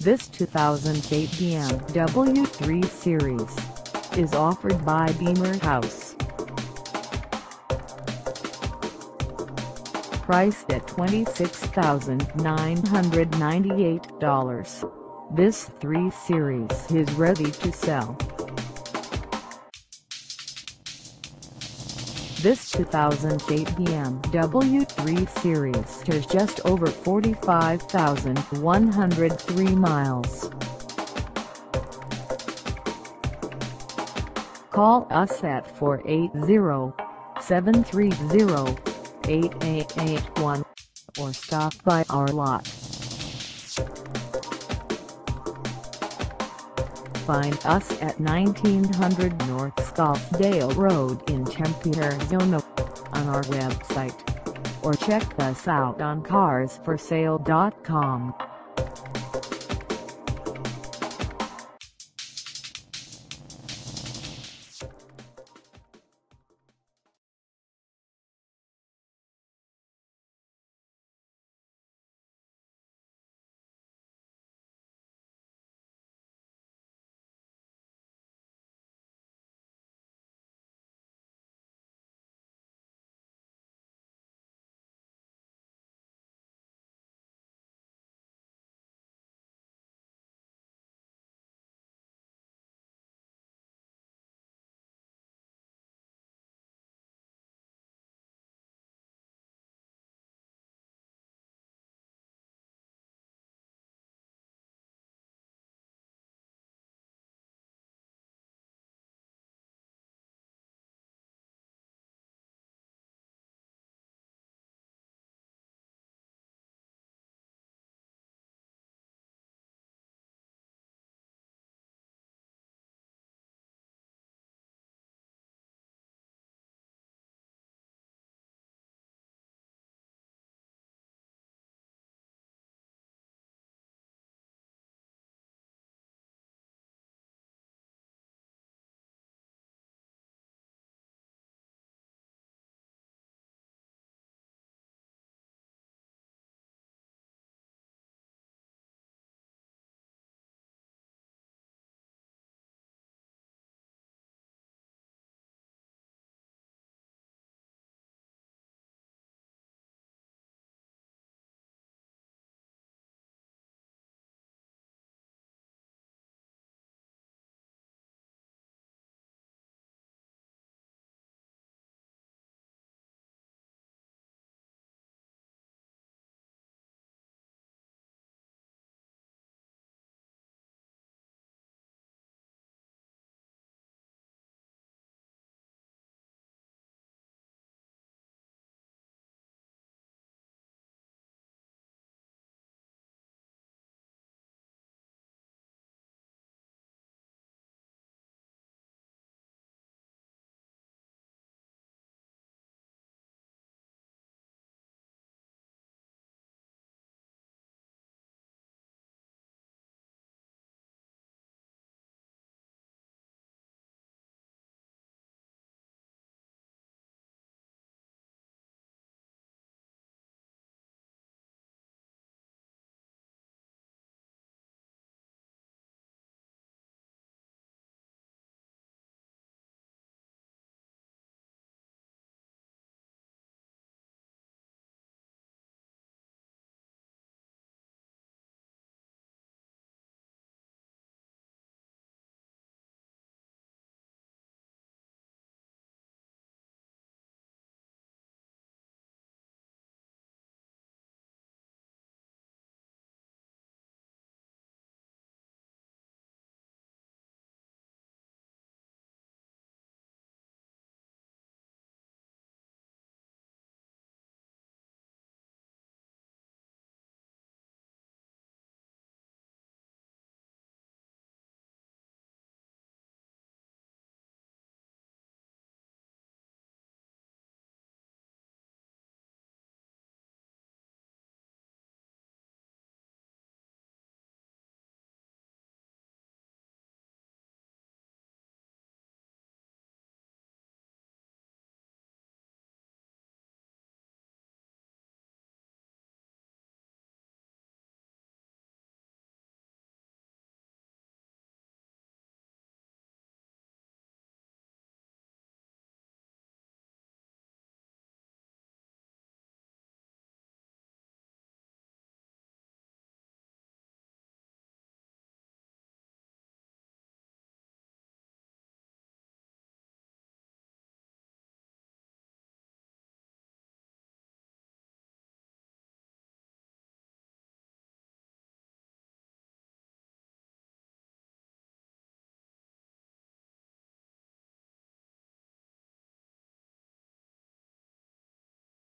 This 2008 BMW 3 Series is offered by Beemer Haus. Priced at $26,998, this 3 Series is ready to sell. This 2008 BMW 3 Series has just over 45,103 miles. Call us at 480-730-8881 or stop by our lot. Find us at 1900 North Scottsdale Road in Tempe, Arizona on our website or check us out on carsforsale.com.